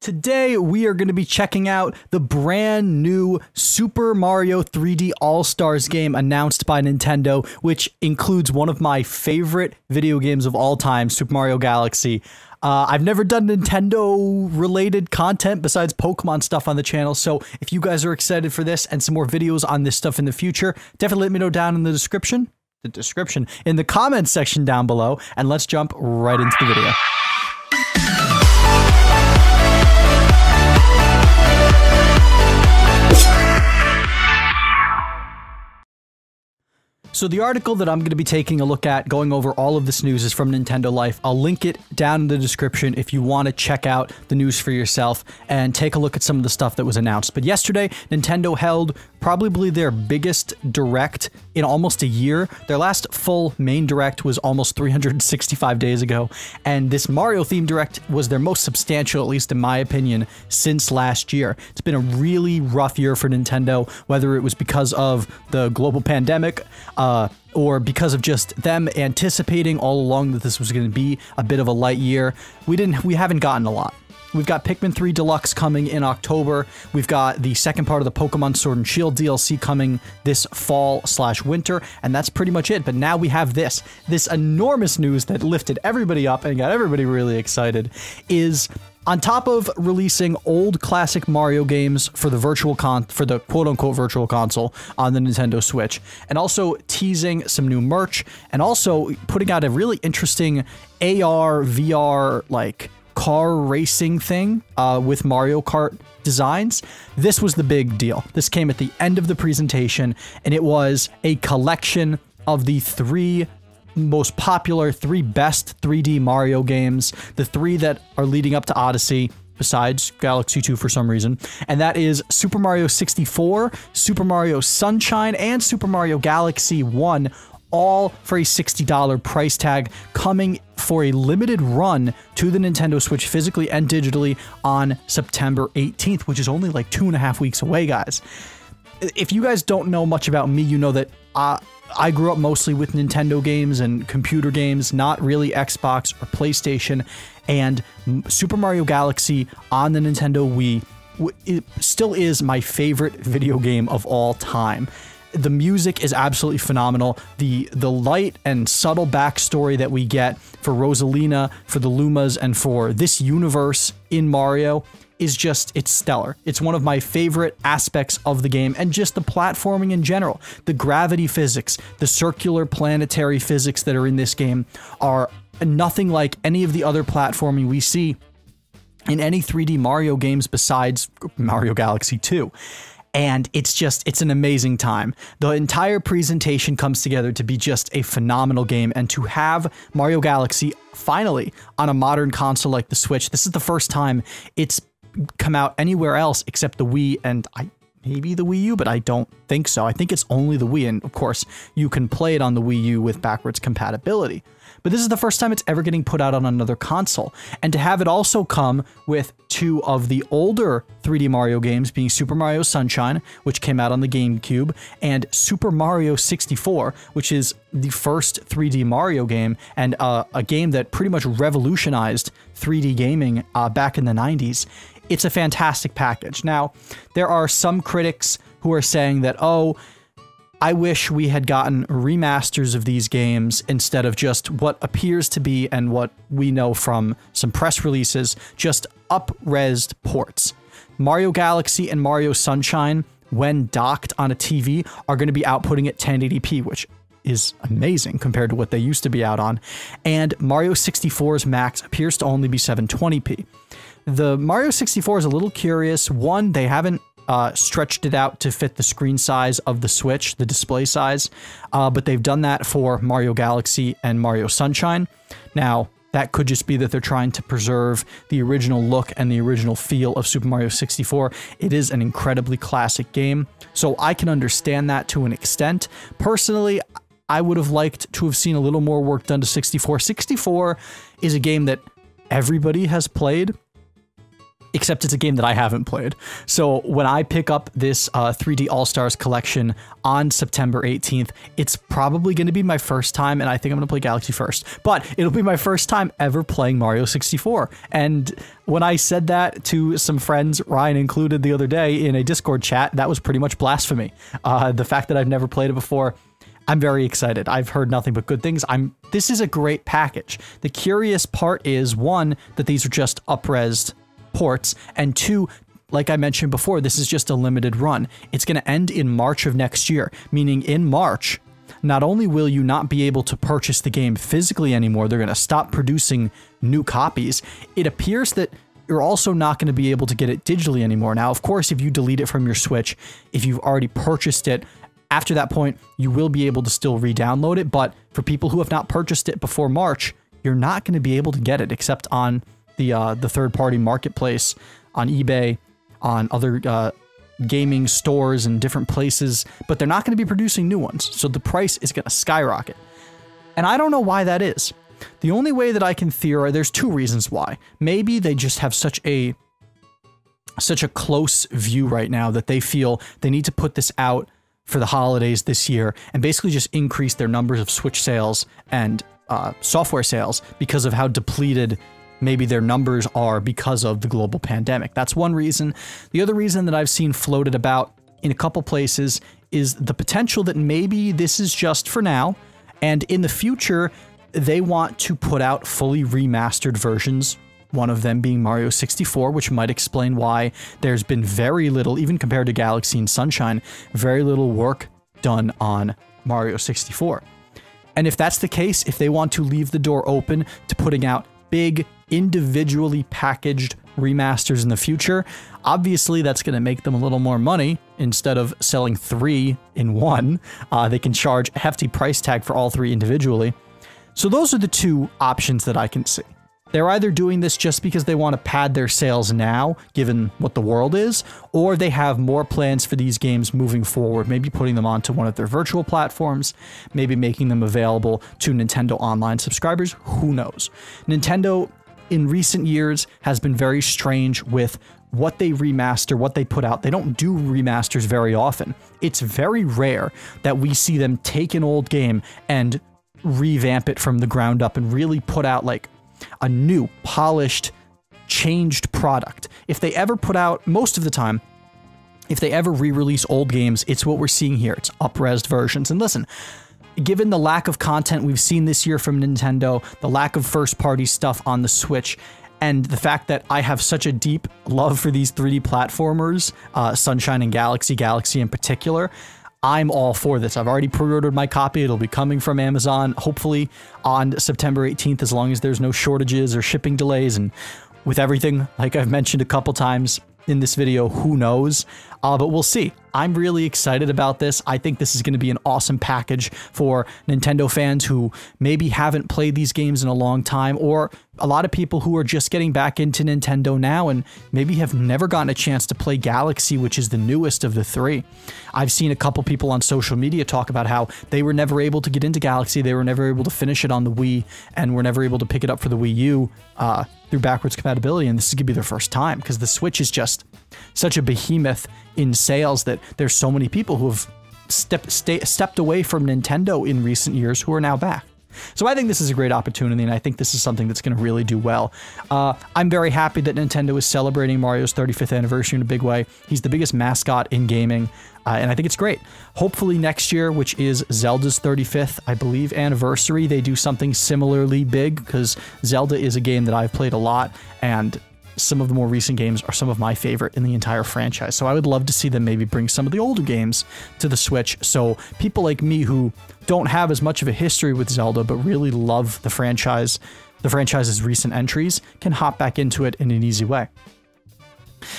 Today, we are going to be checking out the brand new Super Mario 3D All Stars game announced by Nintendo, which includes one of my favorite video games of all time, Super Mario Galaxy. Uh, I've never done Nintendo related content besides Pokemon stuff on the channel, so if you guys are excited for this and some more videos on this stuff in the future, definitely let me know down in the description, the description, in the comments section down below, and let's jump right into the video. So the article that I'm going to be taking a look at, going over all of this news, is from Nintendo Life. I'll link it down in the description if you want to check out the news for yourself and take a look at some of the stuff that was announced. But yesterday, Nintendo held probably their biggest direct in almost a year. Their last full main direct was almost 365 days ago, and this Mario theme direct was their most substantial, at least in my opinion, since last year. It's been a really rough year for Nintendo, whether it was because of the global pandemic, uh, or because of just them anticipating all along that this was going to be a bit of a light year. We didn't, we haven't gotten a lot. We've got Pikmin 3 Deluxe coming in October. We've got the second part of the Pokemon Sword and Shield DLC coming this fall slash winter, and that's pretty much it. But now we have this, this enormous news that lifted everybody up and got everybody really excited is on top of releasing old classic Mario games for the virtual con for the quote unquote virtual console on the Nintendo Switch, and also teasing some new merch, and also putting out a really interesting AR VR like car racing thing uh, with Mario Kart designs. This was the big deal. This came at the end of the presentation, and it was a collection of the three most popular, three best 3D Mario games, the three that are leading up to Odyssey. Besides Galaxy 2 for some reason, and that is Super Mario 64, Super Mario Sunshine, and Super Mario Galaxy 1, all for a $60 price tag coming for a limited run to the Nintendo Switch physically and digitally on September 18th, which is only like two and a half weeks away, guys. If you guys don't know much about me, you know that uh, I grew up mostly with Nintendo games and computer games, not really Xbox or PlayStation. And Super Mario Galaxy on the Nintendo Wii it still is my favorite video game of all time the music is absolutely phenomenal. The the light and subtle backstory that we get for Rosalina, for the Lumas, and for this universe in Mario is just it's stellar. It's one of my favorite aspects of the game and just the platforming in general. The gravity physics, the circular planetary physics that are in this game are nothing like any of the other platforming we see in any 3D Mario games besides Mario Galaxy 2 and it's just it's an amazing time. The entire presentation comes together to be just a phenomenal game and to have Mario Galaxy finally on a modern console like the Switch. This is the first time it's come out anywhere else except the Wii and I maybe the Wii U, but I don't think so. I think it's only the Wii and of course, you can play it on the Wii U with backwards compatibility but this is the first time it's ever getting put out on another console. And to have it also come with two of the older 3D Mario games, being Super Mario Sunshine, which came out on the GameCube, and Super Mario 64, which is the first 3D Mario game and uh, a game that pretty much revolutionized 3D gaming uh, back in the 90s. It's a fantastic package. Now, there are some critics who are saying that, oh, I wish we had gotten remasters of these games instead of just what appears to be and what we know from some press releases, just up-resed ports. Mario Galaxy and Mario Sunshine, when docked on a TV, are going to be outputting at 1080p, which is amazing compared to what they used to be out on. And Mario 64's max appears to only be 720p. The Mario 64 is a little curious. One, they haven't uh, stretched it out to fit the screen size of the Switch, the display size, uh, but they've done that for Mario Galaxy and Mario Sunshine. Now, that could just be that they're trying to preserve the original look and the original feel of Super Mario 64. It is an incredibly classic game, so I can understand that to an extent. Personally, I would have liked to have seen a little more work done to 64. 64 is a game that everybody has played except it's a game that I haven't played. So when I pick up this uh, 3D All Stars collection on September 18th, it's probably going to be my first time, and I think I'm going to play Galaxy first, but it'll be my first time ever playing Mario 64. And when I said that to some friends, Ryan included the other day in a Discord chat, that was pretty much blasphemy. Uh, the fact that I've never played it before. I'm very excited. I've heard nothing but good things. I'm this is a great package. The curious part is one that these are just upresed ports, and two, like I mentioned before, this is just a limited run. It's going to end in March of next year, meaning in March, not only will you not be able to purchase the game physically anymore, they're going to stop producing new copies. It appears that you're also not going to be able to get it digitally anymore. Now, of course, if you delete it from your Switch, if you've already purchased it, after that point, you will be able to still re-download it. But for people who have not purchased it before March, you're not going to be able to get it except on the uh, the third party marketplace on eBay, on other uh, gaming stores and different places, but they're not going to be producing new ones. So the price is going to skyrocket. And I don't know why that is. The only way that I can theorize, there's two reasons why. Maybe they just have such a such a close view right now that they feel they need to put this out for the holidays this year and basically just increase their numbers of Switch sales and uh, software sales because of how depleted maybe their numbers are because of the global pandemic. That's one reason. The other reason that I've seen floated about in a couple places is the potential that maybe this is just for now, and in the future, they want to put out fully remastered versions. One of them being Mario 64, which might explain why there's been very little, even compared to Galaxy and Sunshine, very little work done on Mario 64. And if that's the case, if they want to leave the door open to putting out big individually packaged remasters in the future. Obviously, that's going to make them a little more money. Instead of selling three in one, uh, they can charge a hefty price tag for all three individually. So those are the two options that I can see. They're either doing this just because they want to pad their sales now, given what the world is, or they have more plans for these games moving forward, maybe putting them onto one of their virtual platforms, maybe making them available to Nintendo Online subscribers. Who knows? Nintendo, in recent years, has been very strange with what they remaster, what they put out. They don't do remasters very often. It's very rare that we see them take an old game and revamp it from the ground up and really put out like a new, polished, changed product. If they ever put out, most of the time, if they ever re-release old games, it's what we're seeing here. It's up-resed versions. And listen, given the lack of content we've seen this year from Nintendo, the lack of first-party stuff on the Switch, and the fact that I have such a deep love for these 3D platformers, uh, Sunshine and Galaxy, Galaxy in particular, I'm all for this. I've already pre-ordered my copy. It'll be coming from Amazon, hopefully on September 18th, as long as there's no shortages or shipping delays. And with everything, like I've mentioned a couple times in this video, who knows? Uh, but we'll see. I'm really excited about this. I think this is going to be an awesome package for Nintendo fans who maybe haven't played these games in a long time, or a lot of people who are just getting back into Nintendo now and maybe have never gotten a chance to play Galaxy, which is the newest of the three. I've seen a couple people on social media talk about how they were never able to get into Galaxy, they were never able to finish it on the Wii, and were never able to pick it up for the Wii U uh, through backwards compatibility, and this is going to be their first time because the Switch is just such a behemoth in sales that there's so many people who have stepped stepped away from Nintendo in recent years who are now back. So I think this is a great opportunity, and I think this is something that's going to really do well. Uh, I'm very happy that Nintendo is celebrating Mario's 35th anniversary in a big way. He's the biggest mascot in gaming, uh, and I think it's great. Hopefully next year, which is Zelda's 35th, I believe, anniversary, they do something similarly big because Zelda is a game that I've played a lot, and some of the more recent games are some of my favorite in the entire franchise. So I would love to see them maybe bring some of the older games to the Switch so people like me who don't have as much of a history with Zelda but really love the franchise, the franchise's recent entries, can hop back into it in an easy way.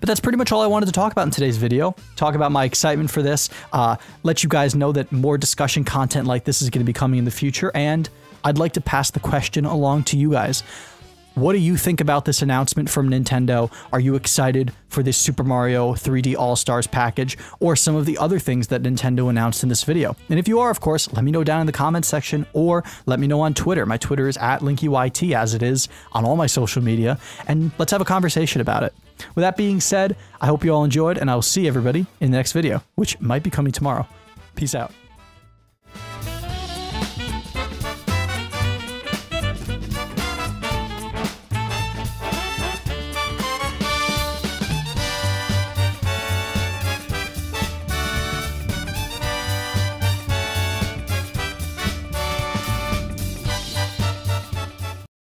But that's pretty much all I wanted to talk about in today's video. Talk about my excitement for this, uh, let you guys know that more discussion content like this is going to be coming in the future, and I'd like to pass the question along to you guys What do you think about this announcement from Nintendo? Are you excited for this Super Mario 3D All Stars package or some of the other things that Nintendo announced in this video? And if you are, of course, let me know down in the comments section or let me know on Twitter. My Twitter is at LinkyYT as it is on all my social media, and let's have a conversation about it. With that being said, I hope you all enjoyed, and I will see everybody in the next video, which might be coming tomorrow. Peace out.